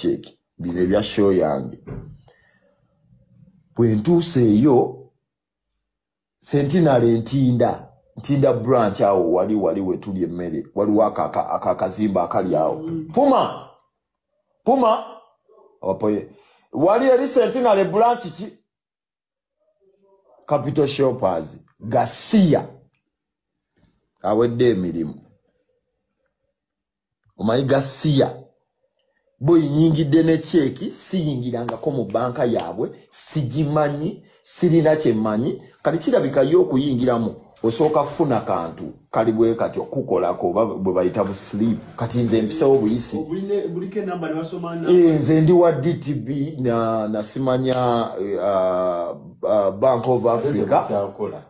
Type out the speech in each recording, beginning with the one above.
cheeki bino ebya show yange. Bwe ntuuse eyo sentinale ntinda ntinda branch awo wali wali wetuli emmere waliwo akakazimba akali awo. Puma! Puma! Awapoye wali eri sentinale branch ki? Capital shoppers gasiya awedde emirimu. Omanyi gasiya bweyinyingidde ne kyeki siyingirangako mu banka yaabwe sigimanyi sirina kyemmanyi kati kirabika yo okuyingiramu osooka kufuna kantu kali bwe katyo kukolako oba bwe bayita bu sleep kati nze mpisewo buyisi. Eh, nze ndi wa dtb na nasimanya uh, uh, bank of africa.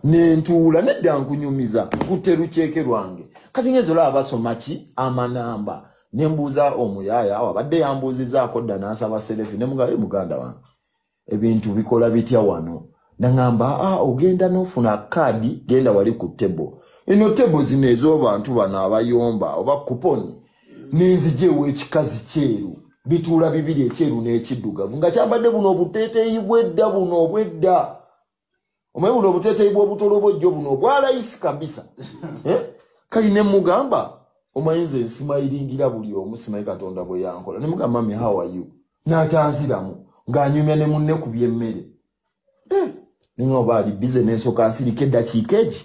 Nentuula nedda nkunyumiza nkutte luceeke lwange. Kati ngezo olaba basoma ki? Amanamba nembuuza omuyaya awo abadde yambuuzizaako dda n'asaba serefi nemugaye muganda wange ebintu bikola bitya wano? Naŋamba a ogenda n'ofuna kaadi genda wali ku tebo eno tebo zino ez'obantu bano abayomba oba kuponi nenzijeewo ekikazi kyeru bituula bibiri ekyeru n'ekiddugavu. Nga kyambadde buno obuteeteeyi bwedda buno obwedda. Omanyi buno obuteeteeyi bw'obutolobojjo buno obwalayisi kabisa. Eh? kali ne mugamba omanyi nze nsimayiringira buli omu simanyi katonda bwe yankola. Ne mugamba mami how are you? N'atanziramu ng'anyumya ne munne ku byemmere. Ninga oba ali bize nensooka nsirika eddakiika egi.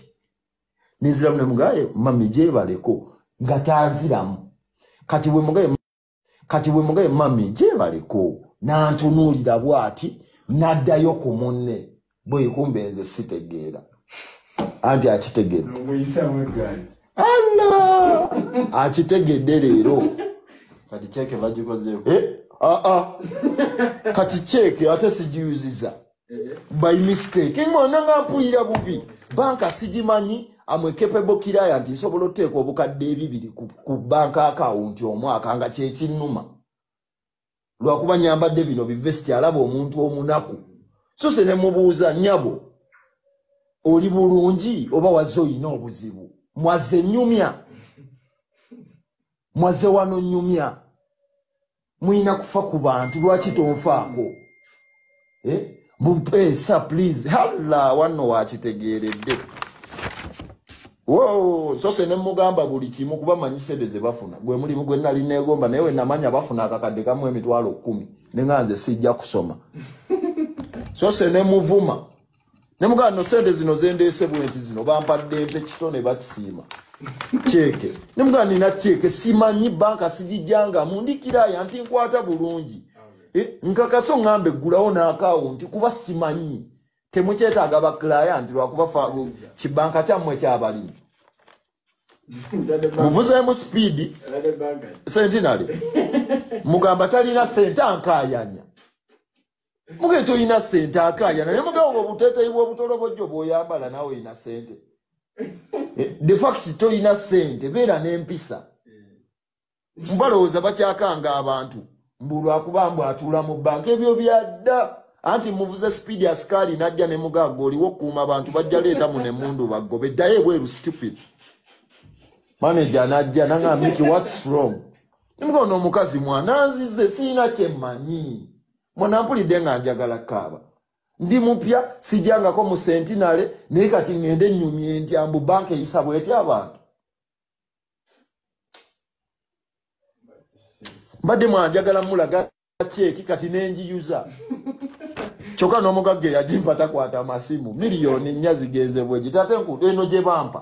Nenziramu ne mugaye mami gyebaleko. Nga tanziramu kati bwe mugaye kati bwe mugaye mami gyebaleko. Nantunuulira bw'ati n'addayo ku munne. Bwekumbe nze sitegeera. Anti akitegedde ala akitegedde leero. Kati kyeke bagikozeeko. Eh, ah, ah. kati kyeke ate sigiyuziza by mistake. Ngona nga mpulira bubi. Banka sigimanyi amwekepebo kiraya nti nsobola oteeka obukadde ebibiri ku, banka akawunti omwaka nga kyekinnuma lwakuba nyambadde bino bivesiti alaba omuntu omunaku. So se ne mubuuza nyabo oli bulungi oba wazze oyina obuzibu mwazze nyumya mwazze wano nyumya muyina kufa ku bantu. Lwaki tonfaako? Eh? mumpeesa please. Hala wanno wakitegeeredde. Wo so se ne mugamba buli kimu kuba manyi sente ze bafuna. Gwe mulimu gwe nali negomba naye wenamanya bafuna akakadde kamu emitwalo kumi nenga nze sijja kusoma. So se ne muvuma ne mugamba no sente zino zendeese bwenti zino bampadde mpe kitone bakisiima. Kyeke. Ne mugamba nina kyeke simanyi banka sigijjangamu ndikiraya nti nkwata bulungi. Eh, nkakaso ŋŋambe eggulawo n'akawunti kuba simanyi. Temukyetaaga bakilayanti lwakuba fa- kibanka kyammwe kyabalimi muvuzeemu sipiidi sentinale mugamba talina sente ankayanya muge toyina sente akayana naye mugamba bwe obuteeteeyi bw'obutolobojjo bw'oyambala nawe oyina sente Eh, de fact toyina sente beera n'empisa. Mbalowooza bakyakanga abantu mbu lwakuba mbu atuula mu banka ebyo byadda. Anti muvuze sipiidi asikaali najja ne mugaaga oliwo okuuma abantu bajja leeta mu nemundu baggobe ddayo ebweru stupid. Manaja najja naŋambiki whats wrong? Nimuga no omukazi mwana nzize siina kyemmanyi mwana mpulidde nga njagala kaaba ndi mupya sijjangako mu sentinale naye kati ŋŋende nnyumye ntya mbu banka eyisa bweti abantu. Mbadde mwanjagala mulaga kyeki kati nenjiyuza kyokka n'omugagga eyagimpa takwata amasimu miliyoni nnya zigenze bwegi tate nkutu eno gye bampa.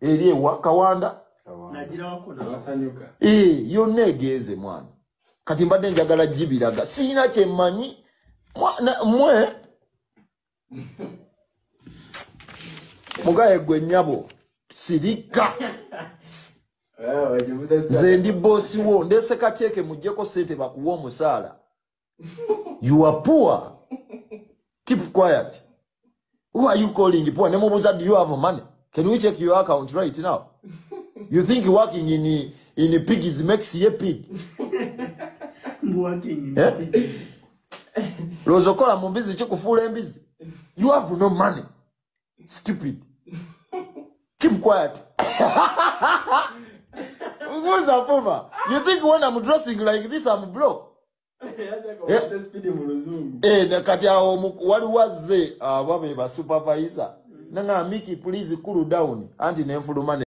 Eri ewa kawanda. Yonna egenze mwana kati mbadde njagala gibiraga siina kyemmanyi mmwe mugaye gwe nnyabo sirika. Nze ndi boosi wo ndeseka kyeke muggyeko sente bakuwa omusaala. You are poor. Keep quiet. Who are you calling poor? Nemubuuza do you have money? Can we check your account right now? You think working in, in pigs makes a pig? Lowooza okola mu mbizi kikufuula embizi. You have no money. Stupid keep quiet. Nguza puma. You think when i'm dressing like this i'm broke? Eh, ne kati awo waliwo azze abo be basupervisa nanga miki please cool down. Anti nenfuluma ne